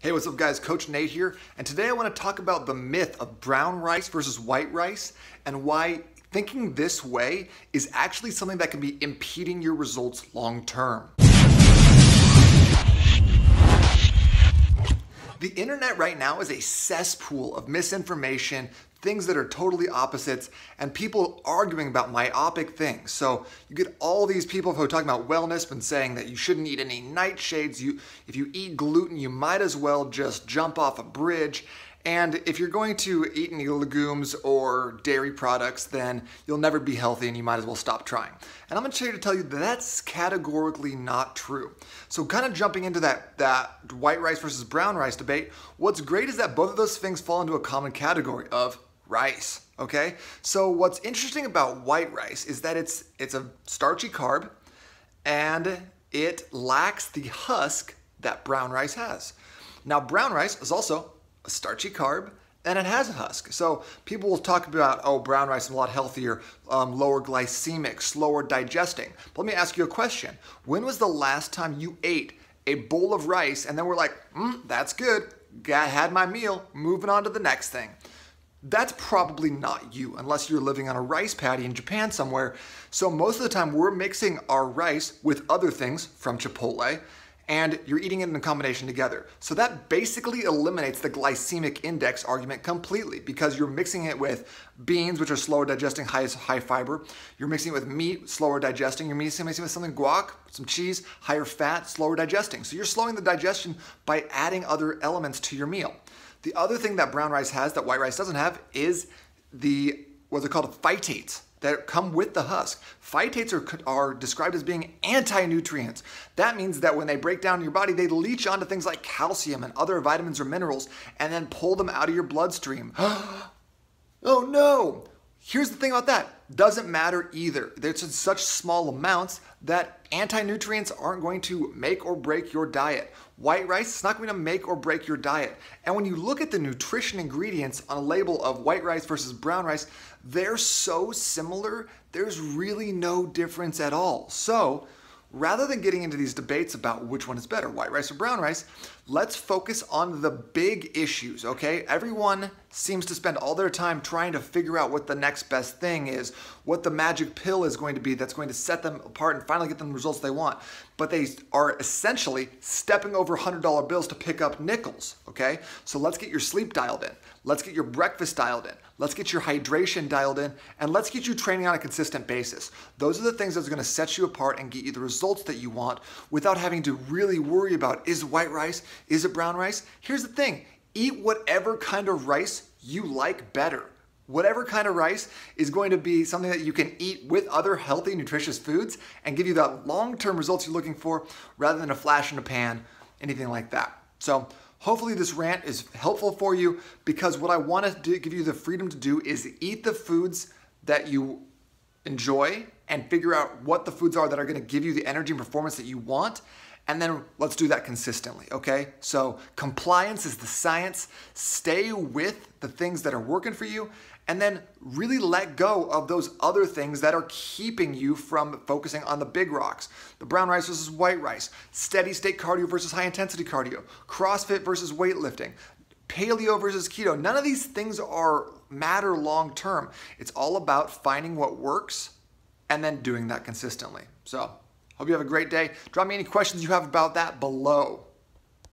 Hey, what's up, guys? Coach Nate here, and today I want to talk about the myth of brown rice versus white rice and why thinking this way is actually something that can be impeding your results long term. The internet right now is a cesspool of misinformation, things that are totally opposites, and people arguing about myopic things. So you get all these people who are talking about wellness and saying that you shouldn't eat any nightshades. You, if you eat gluten, you might as well just jump off a bridge. And if you're going to eat any legumes or dairy products, then you'll never be healthy and you might as well stop trying. And I'm gonna show you to tell you that that's categorically not true. So kind of jumping into that, that white rice versus brown rice debate, what's great is that both of those things fall into a common category of rice, okay? So what's interesting about white rice is that it's, it's a starchy carb and it lacks the husk that brown rice has. Now brown rice is also a starchy carb, and it has a husk. So people will talk about, oh, brown rice is a lot healthier, um, lower glycemic, slower digesting. But let me ask you a question. When was the last time you ate a bowl of rice and then we're like, mm, that's good, Got, had my meal, moving on to the next thing? That's probably not you unless you're living on a rice paddy in Japan somewhere. So most of the time we're mixing our rice with other things from Chipotle and you're eating it in a combination together. So that basically eliminates the glycemic index argument completely because you're mixing it with beans, which are slower digesting, high, high fiber. You're mixing it with meat, slower digesting. You're mixing it with something guac, some cheese, higher fat, slower digesting. So you're slowing the digestion by adding other elements to your meal. The other thing that brown rice has that white rice doesn't have is the, what's it called, phytates that come with the husk. Phytates are, are described as being anti-nutrients. That means that when they break down in your body, they leach onto things like calcium and other vitamins or minerals and then pull them out of your bloodstream. oh no! Here's the thing about that. Doesn't matter either. It's in such small amounts that anti-nutrients aren't going to make or break your diet. White rice is not going to make or break your diet. And when you look at the nutrition ingredients on a label of white rice versus brown rice, they're so similar, there's really no difference at all. So rather than getting into these debates about which one is better, white rice or brown rice, let's focus on the big issues, okay? Everyone seems to spend all their time trying to figure out what the next best thing is, what the magic pill is going to be that's going to set them apart and finally get them the results they want. But they are essentially stepping over $100 bills to pick up nickels, okay? So let's get your sleep dialed in. Let's get your breakfast dialed in. Let's get your hydration dialed in. And let's get you training on a consistent basis. Those are the things that's gonna set you apart and get you the results that you want without having to really worry about is white rice, is it brown rice? Here's the thing, eat whatever kind of rice you like better. Whatever kind of rice is going to be something that you can eat with other healthy, nutritious foods and give you the long-term results you're looking for rather than a flash in a pan, anything like that. So hopefully this rant is helpful for you because what I want to give you the freedom to do is eat the foods that you enjoy and figure out what the foods are that are going to give you the energy and performance that you want and then let's do that consistently, okay? So compliance is the science. Stay with the things that are working for you and then really let go of those other things that are keeping you from focusing on the big rocks. The brown rice versus white rice, steady state cardio versus high intensity cardio, CrossFit versus weightlifting, paleo versus keto. None of these things are matter long term. It's all about finding what works and then doing that consistently. So Hope you have a great day. Drop me any questions you have about that below.